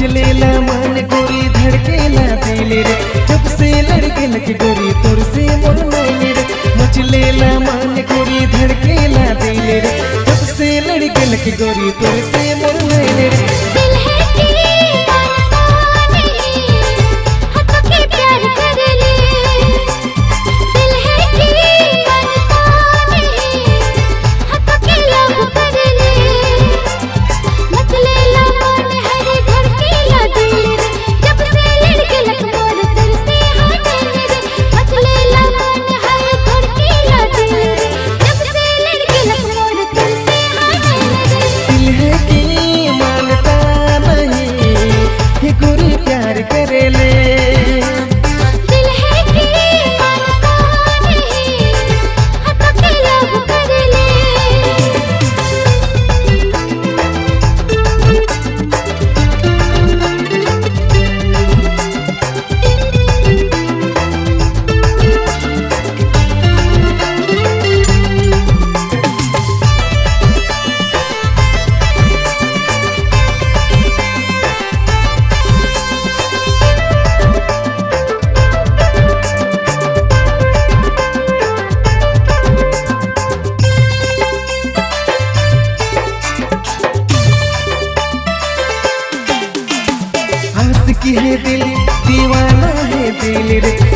मन गोरी धड़केला रे। जब से लड़के लग गोरी तुर से मन रे। मन गोरी रे। जब से लड़के गोरी से नीली रे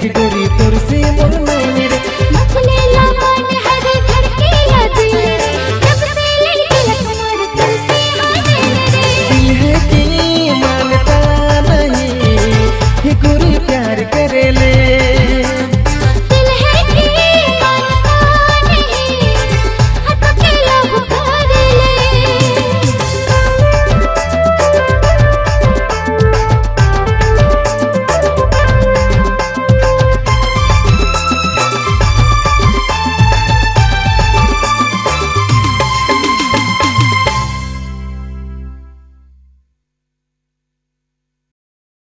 की डोरी तोर से मोर